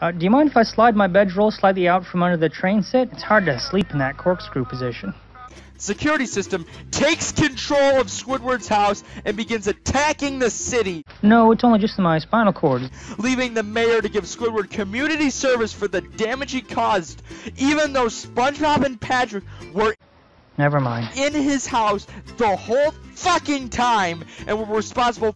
Uh, do you mind if I slide my bedroll slightly out from under the train set? It's hard to sleep in that corkscrew position. Security system takes control of Squidward's house and begins attacking the city, No, it's only just my spinal cord. leaving the mayor to give Squidward community service for the damage he caused, even though SpongeBob and Patrick were Never mind. in his house the whole fucking time and were responsible